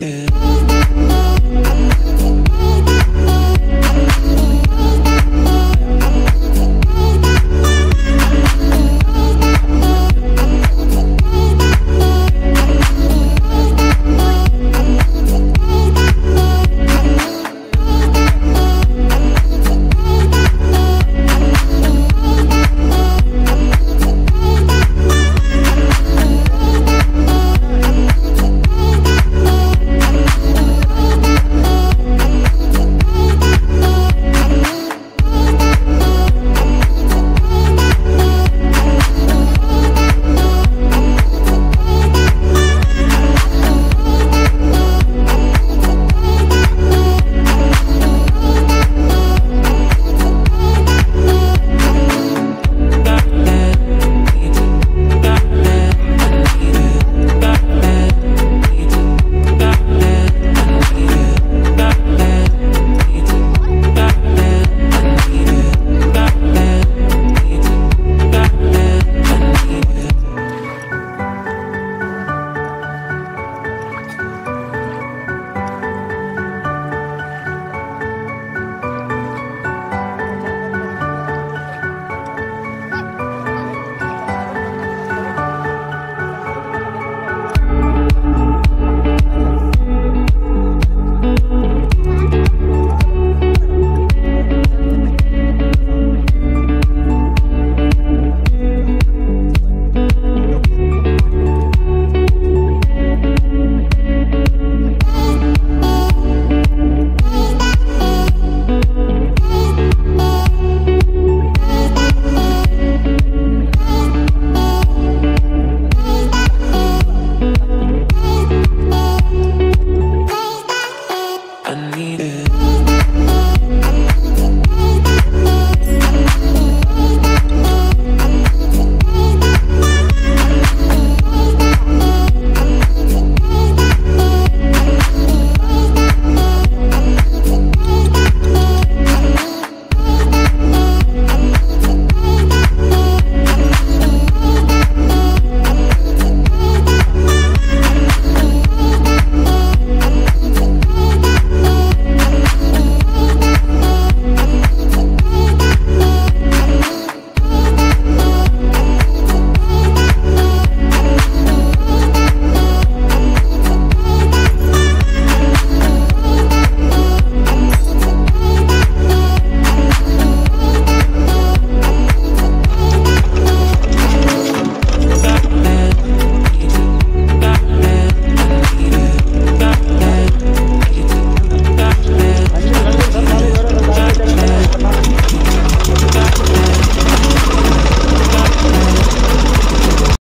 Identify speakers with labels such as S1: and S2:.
S1: Yeah.